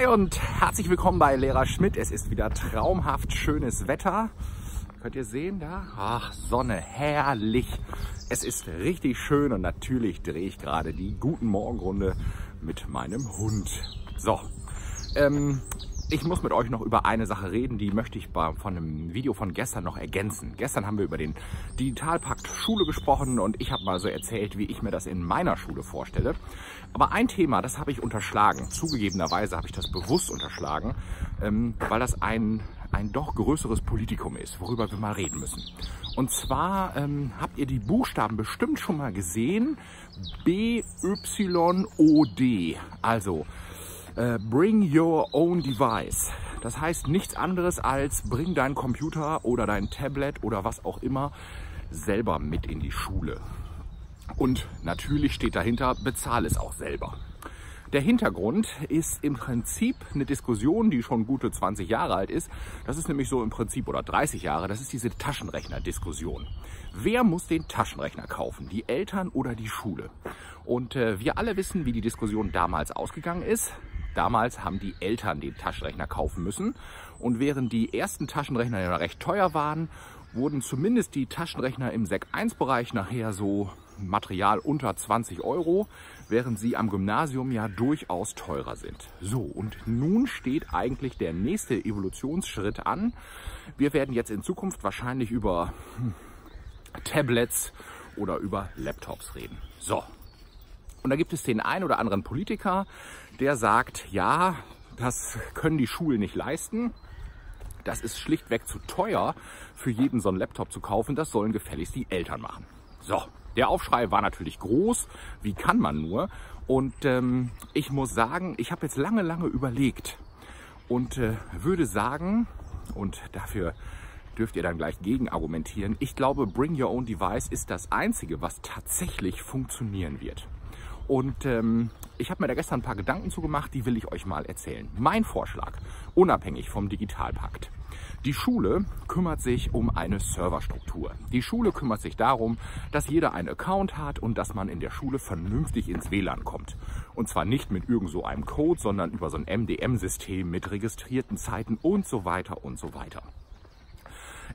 Hi und herzlich willkommen bei Lehrer Schmidt. Es ist wieder traumhaft schönes Wetter. Könnt ihr sehen da? Ach, Sonne, herrlich. Es ist richtig schön und natürlich drehe ich gerade die Guten Morgenrunde mit meinem Hund. So, ähm, ich muss mit euch noch über eine Sache reden, die möchte ich von einem Video von gestern noch ergänzen. Gestern haben wir über den Digitalpakt Schule gesprochen und ich habe mal so erzählt, wie ich mir das in meiner Schule vorstelle. Aber ein Thema, das habe ich unterschlagen. Zugegebenerweise habe ich das bewusst unterschlagen, ähm, weil das ein, ein doch größeres Politikum ist, worüber wir mal reden müssen. Und zwar ähm, habt ihr die Buchstaben bestimmt schon mal gesehen. B, Y, O, D. Also äh, Bring Your Own Device. Das heißt nichts anderes als bring deinen Computer oder dein Tablet oder was auch immer selber mit in die Schule. Und natürlich steht dahinter, bezahle es auch selber. Der Hintergrund ist im Prinzip eine Diskussion, die schon gute 20 Jahre alt ist. Das ist nämlich so im Prinzip, oder 30 Jahre, das ist diese Taschenrechner-Diskussion. Wer muss den Taschenrechner kaufen? Die Eltern oder die Schule? Und äh, wir alle wissen, wie die Diskussion damals ausgegangen ist. Damals haben die Eltern den Taschenrechner kaufen müssen und während die ersten Taschenrechner ja recht teuer waren, wurden zumindest die Taschenrechner im Sek 1 Bereich nachher so Material unter 20 Euro, während sie am Gymnasium ja durchaus teurer sind. So, und nun steht eigentlich der nächste Evolutionsschritt an. Wir werden jetzt in Zukunft wahrscheinlich über hm, Tablets oder über Laptops reden. So, und da gibt es den einen oder anderen Politiker, der sagt, ja, das können die Schulen nicht leisten. Das ist schlichtweg zu teuer, für jeden so einen Laptop zu kaufen. Das sollen gefälligst die Eltern machen. So, der Aufschrei war natürlich groß. Wie kann man nur? Und ähm, ich muss sagen, ich habe jetzt lange, lange überlegt und äh, würde sagen, und dafür dürft ihr dann gleich gegen argumentieren, ich glaube, Bring Your Own Device ist das Einzige, was tatsächlich funktionieren wird. Und ähm, ich habe mir da gestern ein paar Gedanken zugemacht, die will ich euch mal erzählen. Mein Vorschlag, unabhängig vom Digitalpakt. Die Schule kümmert sich um eine Serverstruktur. Die Schule kümmert sich darum, dass jeder einen Account hat und dass man in der Schule vernünftig ins WLAN kommt. Und zwar nicht mit irgend so einem Code, sondern über so ein MDM-System mit registrierten Zeiten und so weiter und so weiter.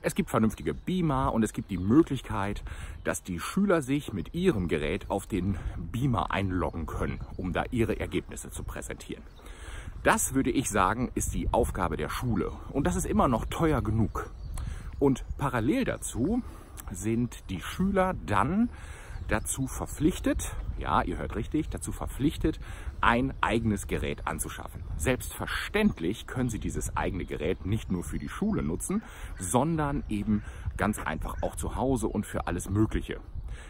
Es gibt vernünftige Beamer und es gibt die Möglichkeit, dass die Schüler sich mit ihrem Gerät auf den Beamer einloggen können, um da ihre Ergebnisse zu präsentieren. Das würde ich sagen, ist die Aufgabe der Schule. Und das ist immer noch teuer genug. Und parallel dazu sind die Schüler dann dazu verpflichtet, ja, ihr hört richtig, dazu verpflichtet, ein eigenes Gerät anzuschaffen. Selbstverständlich können Sie dieses eigene Gerät nicht nur für die Schule nutzen, sondern eben ganz einfach auch zu Hause und für alles Mögliche.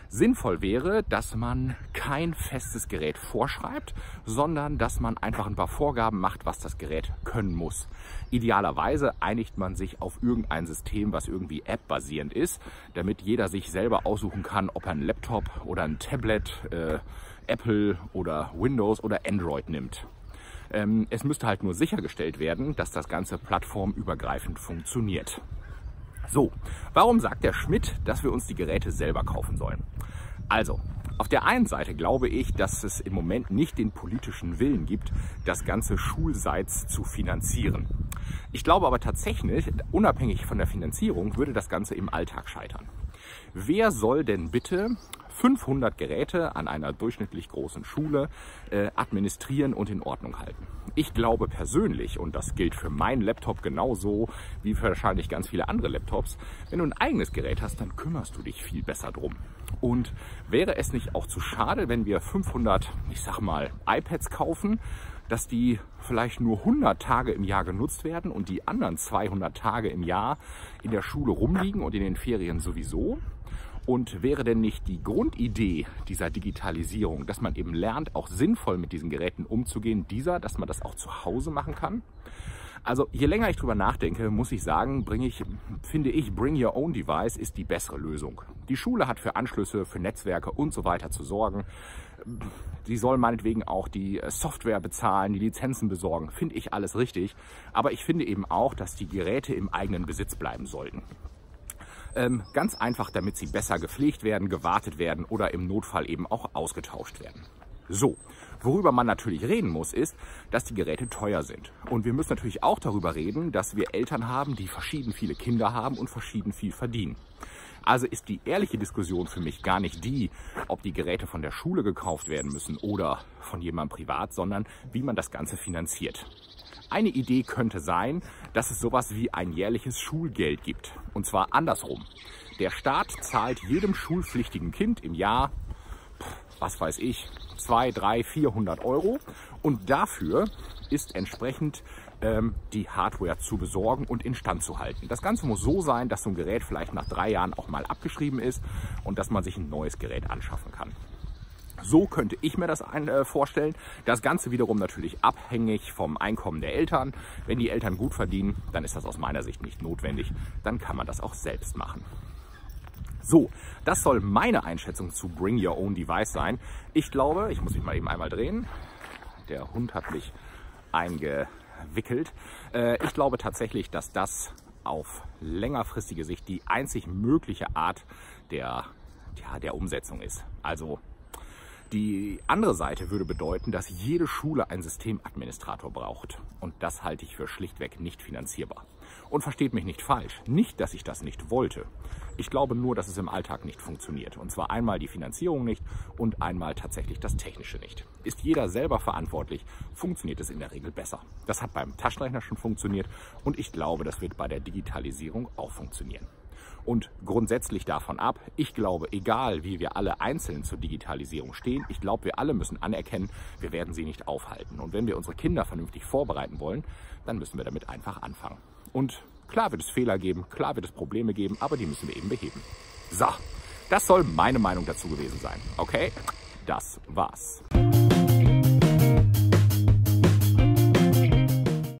Sinnvoll wäre, dass man kein festes Gerät vorschreibt, sondern dass man einfach ein paar Vorgaben macht, was das Gerät können muss. Idealerweise einigt man sich auf irgendein System, was irgendwie App-basierend ist, damit jeder sich selber aussuchen kann, ob er ein Laptop oder ein Tablet, äh, Apple oder Windows oder Android nimmt. Ähm, es müsste halt nur sichergestellt werden, dass das Ganze plattformübergreifend funktioniert. So, warum sagt der Schmidt, dass wir uns die Geräte selber kaufen sollen? Also, auf der einen Seite glaube ich, dass es im Moment nicht den politischen Willen gibt, das ganze Schulseits zu finanzieren. Ich glaube aber tatsächlich, unabhängig von der Finanzierung, würde das Ganze im Alltag scheitern. Wer soll denn bitte 500 Geräte an einer durchschnittlich großen Schule äh, administrieren und in Ordnung halten. Ich glaube persönlich, und das gilt für meinen Laptop genauso wie für wahrscheinlich ganz viele andere Laptops, wenn du ein eigenes Gerät hast, dann kümmerst du dich viel besser drum. Und wäre es nicht auch zu schade, wenn wir 500, ich sag mal, iPads kaufen, dass die vielleicht nur 100 Tage im Jahr genutzt werden und die anderen 200 Tage im Jahr in der Schule rumliegen und in den Ferien sowieso? Und wäre denn nicht die Grundidee dieser Digitalisierung, dass man eben lernt, auch sinnvoll mit diesen Geräten umzugehen, dieser, dass man das auch zu Hause machen kann? Also je länger ich drüber nachdenke, muss ich sagen, bringe ich, finde ich, Bring Your Own Device ist die bessere Lösung. Die Schule hat für Anschlüsse, für Netzwerke und so weiter zu sorgen. Sie soll meinetwegen auch die Software bezahlen, die Lizenzen besorgen. Finde ich alles richtig. Aber ich finde eben auch, dass die Geräte im eigenen Besitz bleiben sollten. Ähm, ganz einfach, damit sie besser gepflegt werden, gewartet werden oder im Notfall eben auch ausgetauscht werden. So, worüber man natürlich reden muss, ist, dass die Geräte teuer sind. Und wir müssen natürlich auch darüber reden, dass wir Eltern haben, die verschieden viele Kinder haben und verschieden viel verdienen. Also ist die ehrliche Diskussion für mich gar nicht die, ob die Geräte von der Schule gekauft werden müssen oder von jemandem privat, sondern wie man das Ganze finanziert. Eine Idee könnte sein, dass es sowas wie ein jährliches Schulgeld gibt. Und zwar andersrum. Der Staat zahlt jedem schulpflichtigen Kind im Jahr, was weiß ich, 2, 3, 400 Euro. Und dafür ist entsprechend ähm, die Hardware zu besorgen und instand zu halten. Das Ganze muss so sein, dass so ein Gerät vielleicht nach drei Jahren auch mal abgeschrieben ist und dass man sich ein neues Gerät anschaffen kann. So könnte ich mir das äh, vorstellen. Das Ganze wiederum natürlich abhängig vom Einkommen der Eltern. Wenn die Eltern gut verdienen, dann ist das aus meiner Sicht nicht notwendig. Dann kann man das auch selbst machen. So, das soll meine Einschätzung zu Bring Your Own Device sein. Ich glaube, ich muss mich mal eben einmal drehen. Der Hund hat mich eingewickelt. Äh, ich glaube tatsächlich, dass das auf längerfristige Sicht die einzig mögliche Art der, ja, der Umsetzung ist. Also die andere Seite würde bedeuten, dass jede Schule einen Systemadministrator braucht. Und das halte ich für schlichtweg nicht finanzierbar. Und versteht mich nicht falsch, nicht, dass ich das nicht wollte. Ich glaube nur, dass es im Alltag nicht funktioniert. Und zwar einmal die Finanzierung nicht und einmal tatsächlich das Technische nicht. Ist jeder selber verantwortlich, funktioniert es in der Regel besser. Das hat beim Taschenrechner schon funktioniert und ich glaube, das wird bei der Digitalisierung auch funktionieren. Und grundsätzlich davon ab, ich glaube, egal wie wir alle einzeln zur Digitalisierung stehen, ich glaube, wir alle müssen anerkennen, wir werden sie nicht aufhalten. Und wenn wir unsere Kinder vernünftig vorbereiten wollen, dann müssen wir damit einfach anfangen. Und klar wird es Fehler geben, klar wird es Probleme geben, aber die müssen wir eben beheben. So, das soll meine Meinung dazu gewesen sein. Okay, das war's.